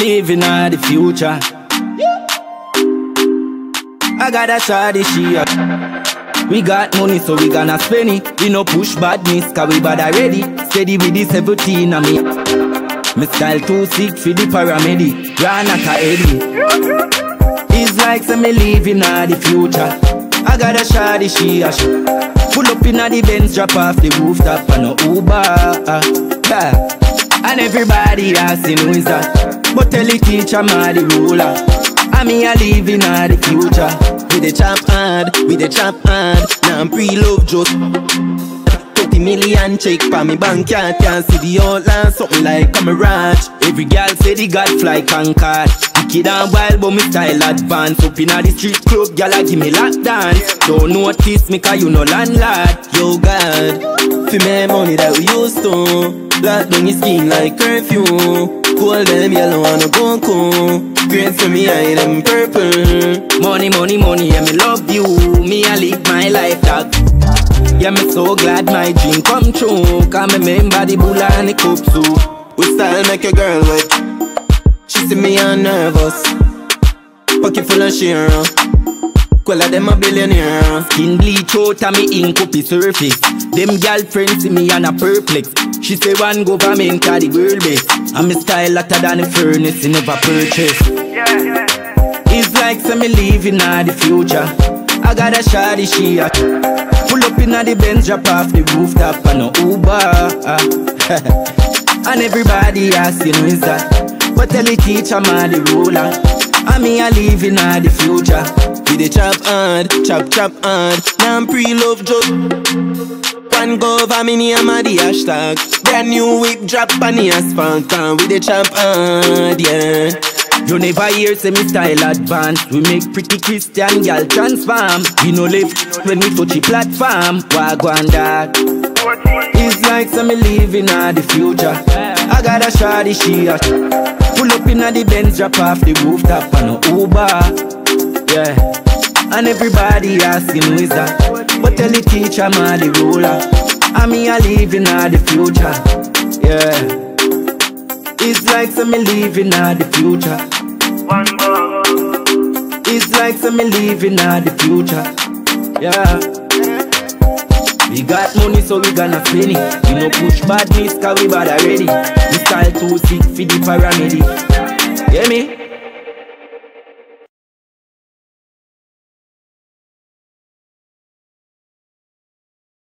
living on the future. I got a shawty, she a We got money, so we gonna spend it. We no push badness, cause we bad already. Steady with the 17 of me. Me style too sick for the paramedic. Run like a Eddie. It's like some me living on the future. I got a shawty, she a sh- Pull up in the Benz, drop off the rooftop on a Uber. Yeah. And everybody asking who is that But tell the teacher I'm the ruler. And me a living in the future. With the chop hard, with the chop hard Now I'm pre-love just 20 million check for me bank card Can't see the outline, something like a mirage. Every girl say the God fly Concorde. Wicked and wild but me style advance Up inna the street club, girl a give me lap dance. Don't notice me cause you no landlord. Yo God, for me money that we used to. Lock down your skin like curfew Cool them yellow and a cocoa Green for me eye them purple. Money, money, money, yeah me love you. Me I live my life dog Yeah me so glad my dream come true. Cause me remember the bulla and the cup soup We style make a girl wet. She see me and nervous. Pocket full of share Quella them a billionaire Skin bleach out and me ink up surface Them girlfriends see me and a perplex. She say one government are the world best. And me style hotter than the furnace, you never purchase. It's like some me living in the future. I got a shawty, she a Pull up in the Benz, drop off the rooftop on a Uber. And everybody asking who is that? But tell the teacher I'm the ruler. I me a living in the future. We the chop hard, chop chop hard. Now I'm pre-love joke Go over me name a the hashtag Brand new whip drop on the asphalt And we the chop hard, yeah. You never hear say style advance We make pretty Christian gal transform. We no lift when we touch the platform. Wagwan dog It's like some me living in the future. I got a shawty she a Pull up in the Benz drop off the rooftop on a Uber. Yeah. And everybody asking who is that But tell the teacher I'm the ruler And me a living in the future Yeah it's like some me living in the future. One more. It's like some me living in the future. Yeah. We got money so we gonna spend it. We no push badness cause we bad already. We style too sick for the paramedic. Hear me?